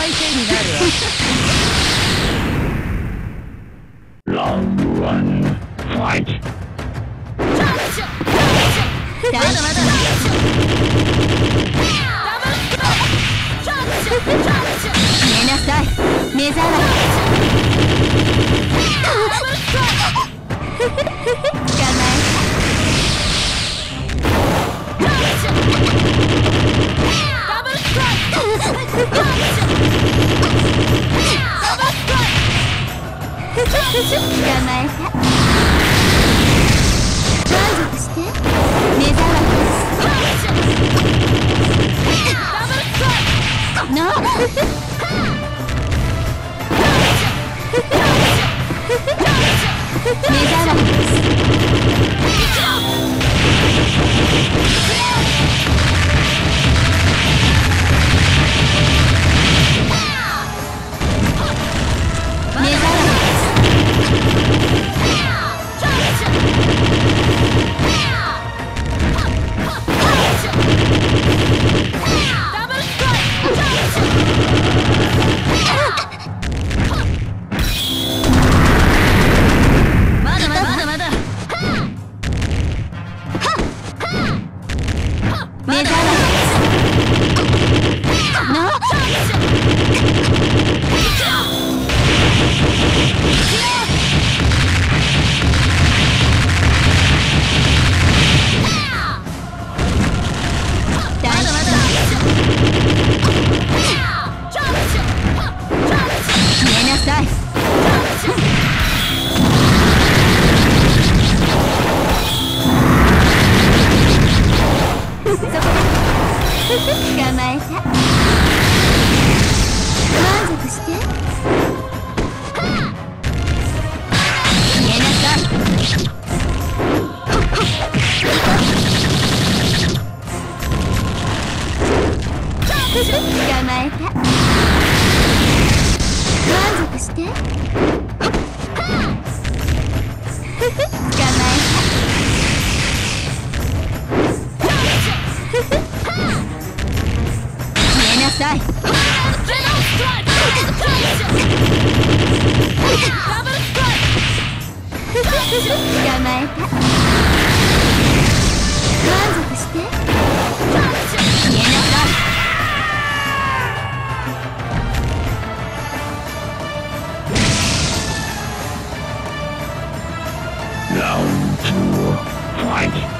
相手になるわ Round one, fight. まだまだ寝なさい目障りえた捕まえた満足して。目障りですな目障りですな捕まえた。満足して。寝なさい捕まえた。満足して。two, one.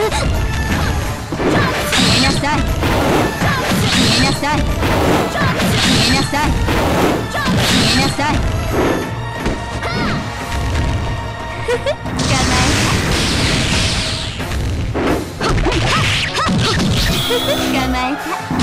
捕まえた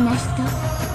な人。